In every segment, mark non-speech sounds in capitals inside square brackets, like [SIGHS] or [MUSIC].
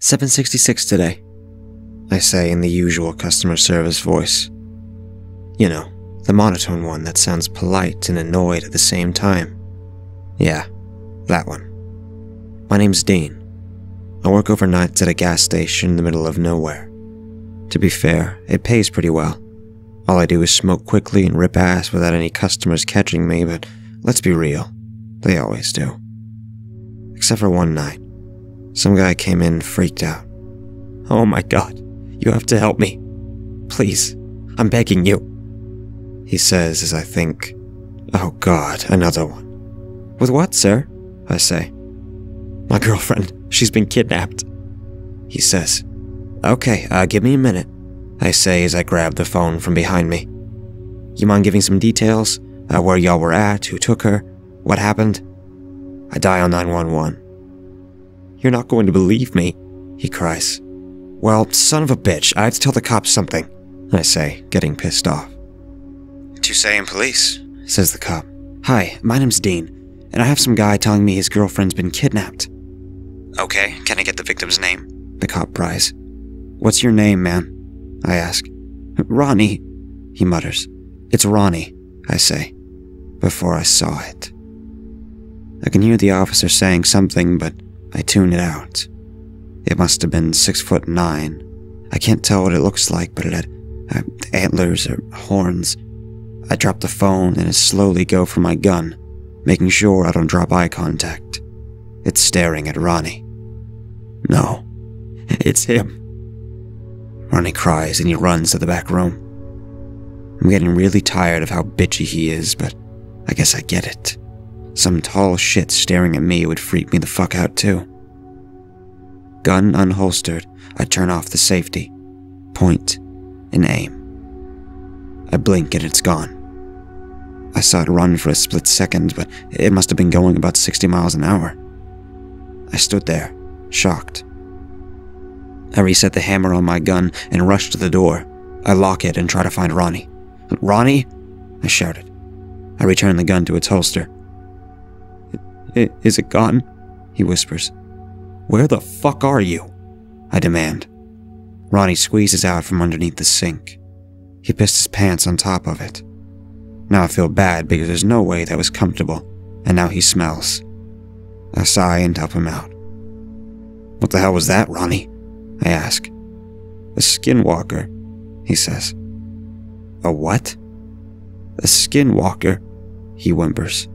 766 today, I say in the usual customer service voice. You know, the monotone one that sounds polite and annoyed at the same time. Yeah, that one. My name's Dean. I work overnights at a gas station in the middle of nowhere. To be fair, it pays pretty well. All I do is smoke quickly and rip ass without any customers catching me, but let's be real, they always do. Except for one night. Some guy came in freaked out. Oh my god, you have to help me. Please, I'm begging you. He says as I think, oh god, another one. With what, sir? I say. My girlfriend, she's been kidnapped. He says, okay, uh, give me a minute. I say as I grab the phone from behind me. You mind giving some details? Uh, where y'all were at, who took her, what happened? I dial 911. You're not going to believe me, he cries. Well, son of a bitch, I have to tell the cops something, I say, getting pissed off. Tusayan police, says the cop. Hi, my name's Dean, and I have some guy telling me his girlfriend's been kidnapped. Okay, can I get the victim's name? The cop pries. What's your name, man? I ask. Ronnie, he mutters. It's Ronnie, I say, before I saw it. I can hear the officer saying something, but I tune it out. It must have been six foot nine. I can't tell what it looks like, but it had uh, antlers or horns. I drop the phone and slowly go for my gun, making sure I don't drop eye contact. It's staring at Ronnie. No, [LAUGHS] it's him. Ronnie cries and he runs to the back room. I'm getting really tired of how bitchy he is, but I guess I get it. Some tall shit staring at me would freak me the fuck out too. Gun unholstered, I turn off the safety, point, and aim. I blink and it's gone. I saw it run for a split second, but it must have been going about 60 miles an hour. I stood there, shocked. I reset the hammer on my gun and rush to the door. I lock it and try to find Ronnie. Ronnie? I shouted. I return the gun to its holster. Is it gone? He whispers. Where the fuck are you? I demand. Ronnie squeezes out from underneath the sink. He pissed his pants on top of it. Now I feel bad because there's no way that was comfortable, and now he smells. I sigh and help him out. What the hell was that, Ronnie? I ask. A skinwalker, he says. A what? A skinwalker, he whimpers.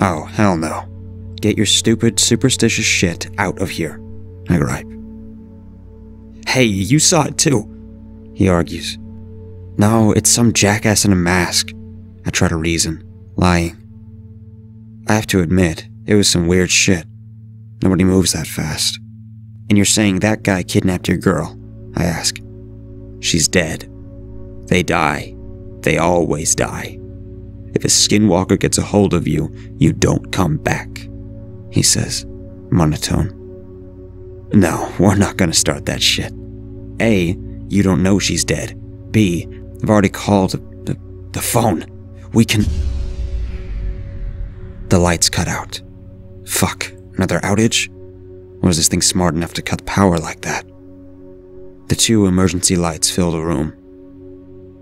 Oh, hell no. Get your stupid, superstitious shit out of here, I gripe. Hey, you saw it too, he argues. No, it's some jackass in a mask, I try to reason, lying. I have to admit, it was some weird shit. Nobody moves that fast. And you're saying that guy kidnapped your girl? I ask. She's dead. They die. They always die. If a skinwalker gets a hold of you, you don't come back, he says, monotone. No, we're not gonna start that shit. A, you don't know she's dead. B, I've already called the, the phone. We can. The lights cut out. Fuck, another outage? Was this thing smart enough to cut power like that? The two emergency lights fill the room.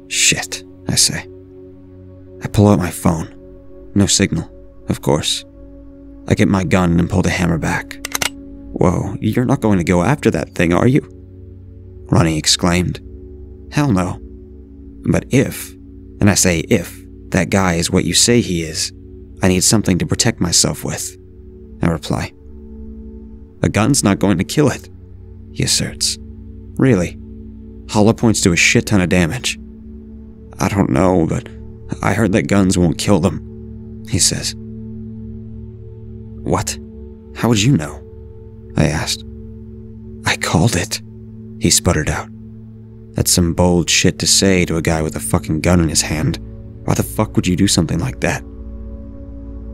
Shit, I say. I pull out my phone. No signal, of course. I get my gun and pull the hammer back. Whoa, you're not going to go after that thing, are you? Ronnie exclaimed. Hell no. But if, and I say if, that guy is what you say he is, I need something to protect myself with. I reply. A gun's not going to kill it, he asserts. Really? Hollow points to a shit ton of damage. I don't know, but I heard that guns won't kill them, he says. What? How would you know? I asked. I called it, he sputtered out. That's some bold shit to say to a guy with a fucking gun in his hand. Why the fuck would you do something like that?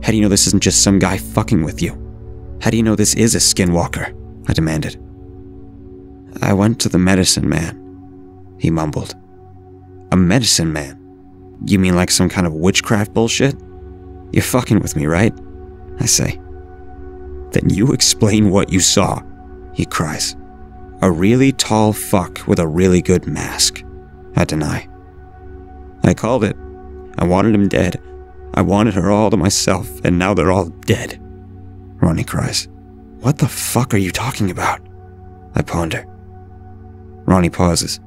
How do you know this isn't just some guy fucking with you? How do you know this is a skinwalker? I demanded. I went to the medicine man, he mumbled. A medicine man? You mean like some kind of witchcraft bullshit? You're fucking with me, right? I say. Then you explain what you saw, he cries. A really tall fuck with a really good mask. I deny. I called it. I wanted him dead. I wanted her all to myself, and now they're all dead. Ronnie cries. What the fuck are you talking about? I ponder. Ronnie pauses.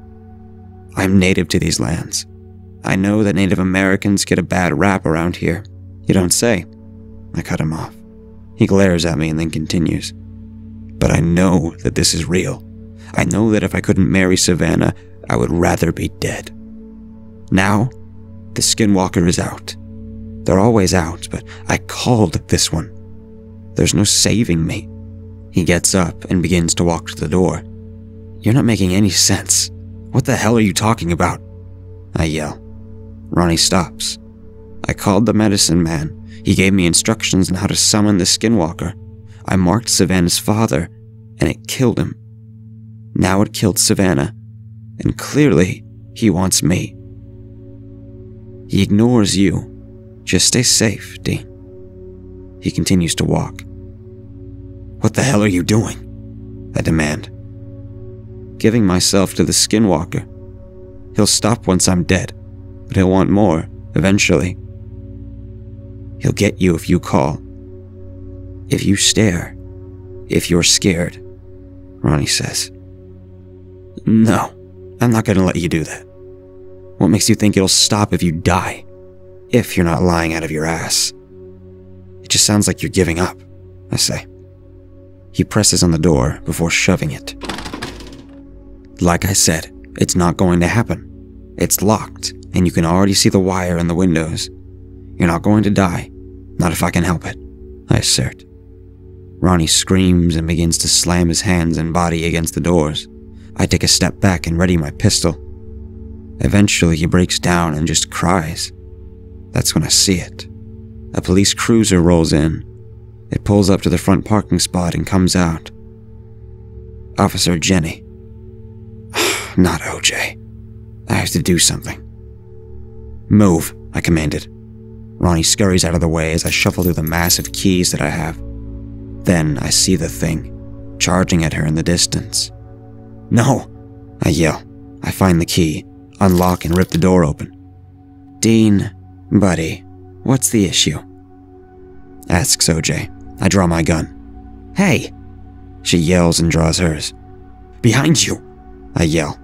I'm native to these lands. I know that Native Americans get a bad rap around here. You don't say. I cut him off. He glares at me and then continues. But I know that this is real. I know that if I couldn't marry Savannah, I would rather be dead. Now, the Skinwalker is out. They're always out, but I called this one. There's no saving me. He gets up and begins to walk to the door. You're not making any sense. What the hell are you talking about? I yell. Ronnie stops. I called the medicine man. He gave me instructions on how to summon the skinwalker. I marked Savannah's father, and it killed him. Now it killed Savannah, and clearly he wants me. He ignores you. Just stay safe, Dean. He continues to walk. What the hell are you doing? I demand. Giving myself to the skinwalker. He'll stop once I'm dead but he'll want more, eventually. He'll get you if you call. If you stare. If you're scared, Ronnie says. No, I'm not gonna let you do that. What makes you think it'll stop if you die? If you're not lying out of your ass. It just sounds like you're giving up, I say. He presses on the door before shoving it. Like I said, it's not going to happen. It's locked, and you can already see the wire in the windows. You're not going to die. Not if I can help it, I assert. Ronnie screams and begins to slam his hands and body against the doors. I take a step back and ready my pistol. Eventually, he breaks down and just cries. That's when I see it. A police cruiser rolls in. It pulls up to the front parking spot and comes out. Officer Jenny. [SIGHS] Not OJ. I have to do something. Move, I commanded. Ronnie scurries out of the way as I shuffle through the massive keys that I have. Then I see the thing, charging at her in the distance. No! I yell. I find the key, unlock, and rip the door open. Dean, buddy, what's the issue? Asks OJ. I draw my gun. Hey! She yells and draws hers. Behind you! I yell.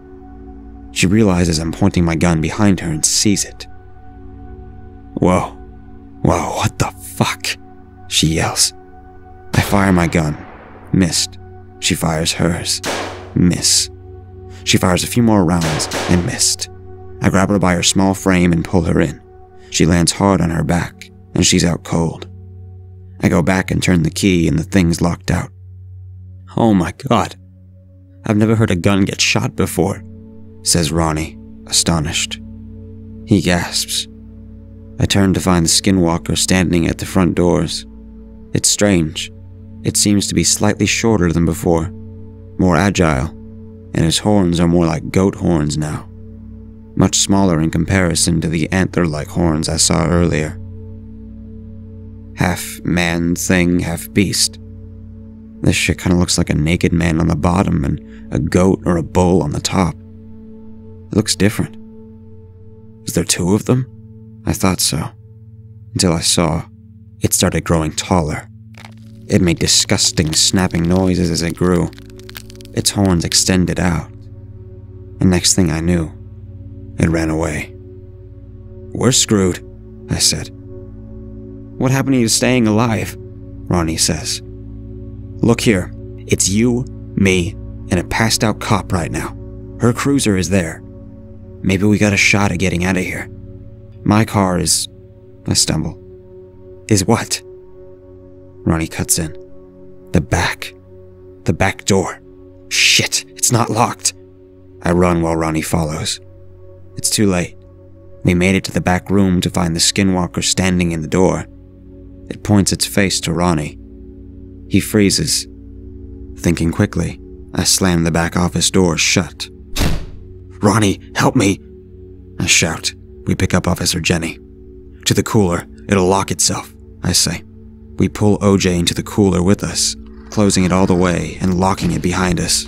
She realizes I'm pointing my gun behind her and sees it. Whoa. Whoa, what the fuck? She yells. I fire my gun. Missed. She fires hers. Miss. She fires a few more rounds and missed. I grab her by her small frame and pull her in. She lands hard on her back, and she's out cold. I go back and turn the key, and the thing's locked out. Oh my god. I've never heard a gun get shot before, says Ronnie, astonished. He gasps. I turn to find the skinwalker standing at the front doors. It's strange. It seems to be slightly shorter than before, more agile, and his horns are more like goat horns now. Much smaller in comparison to the antler like horns I saw earlier. Half man thing, half beast. This shit kinda looks like a naked man on the bottom and a goat or a bull on the top. It looks different. Is there two of them? I thought so. Until I saw it started growing taller. It made disgusting snapping noises as it grew. Its horns extended out. And next thing I knew, it ran away. We're screwed, I said. What happened to you staying alive? Ronnie says. Look here, it's you, me, and a passed out cop right now. Her cruiser is there. Maybe we got a shot at getting out of here. My car is. I stumble. Is what? Ronnie cuts in. The back. The back door. Shit, it's not locked. I run while Ronnie follows. It's too late. We made it to the back room to find the skinwalker standing in the door. It points its face to Ronnie. He freezes. Thinking quickly, I slam the back office door shut. Ronnie, help me! I shout. We pick up Officer Jenny. To the cooler, it'll lock itself, I say. We pull OJ into the cooler with us. closing it all the way and locking it behind us.